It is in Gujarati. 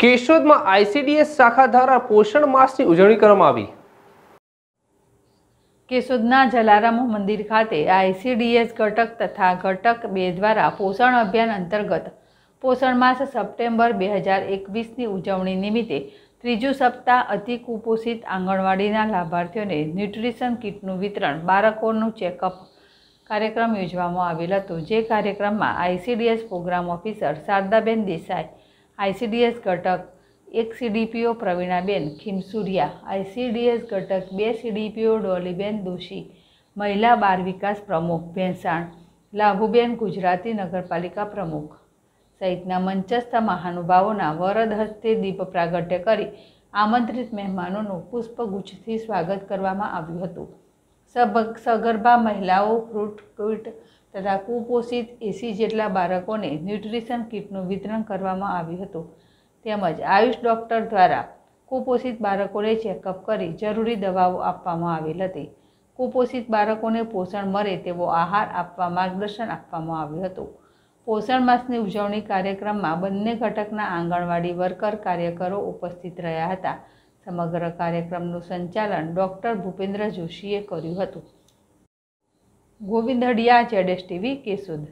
કેશોદમાં આઈસીડીએસ શાખા દ્વારા પોષણ માસની ઉજવણી કરવામાં આવી. કેશોદના જલારામ મંદિર ખાતે આઈસીડીએસ ઘટક તથા ઘટક બે દ્વારા પોષણ અભિયાન અંતર્ગત પોષણ માસ સપ્ટેમ્બર બે હજાર એકવીસની ઉજવણી નિમિત્તે ત્રીજું સપ્તાહ અતિ કુપોષિત આંગણવાડીના લાભાર્થીઓને ન્યુટ્રિશન કીટનું વિતરણ, બાળકોનું ચેકઅપ કાર્યક્રમ યોજવામાં આવેલ હતો. જે કાર્યક્રમમાં ICDS program officer Shardaben Desai ICDS ઘટક એક સીડીપીઓ પ્રવીણાબેન, ખીમસુરિયા. આઈસીડીએસ ઘટક બે સીડીપીઓ ડોલીબેન દોશી. મહિલા બાળ વિકાસ પ્રમુખ ભેંસાણ. લાભુબેન ગુજરાતી નગરપાલિકા પ્રમુખ. સહિતના મંચસ્થ મહાનુભાવોના વરદ હસ્તે દીપ પ્રાગટ્ય કરી આમંત્રિત મહેમાનોનું પુષ્પગુચ્છથી સ્વાગત કરવામાં આવ્યું હતું. સબ સગર્ભા મહિલાઓ, ફ્રૂટ, કીટ તથા કુપોષિત એસી જેટલા બાળકોને ન્યુટ્રિશન કીટનું વિતરણ કરવામાં આવ્યું હતું. તેમજ આયુષ ડૉક્ટર દ્વારા કુપોષિત બાળકોને ચેકઅપ કરી જરૂરી દવાઓ આપવામાં આવેલ હતી. કુપોષિત બાળકોને પોષણ મળે તેવો આહાર આપવા માર્ગદર્શન આપવામાં આવ્યું હતું. પોષણ માસની ઉજવણી કાર્યક્રમમાં બંને ઘટકના આંગણવાડી વર્કર કાર્યકરો ઉપસ્થિત રહ્યા હતા. સમગ્ર કાર્યક્રમનું સંચાલન ડૉક્ટર ભૂપેન્દ્ર જોશીએ કર્યું હતું. ગોવિંદ હડિયા જેડેશ ટીવી કેશોદ.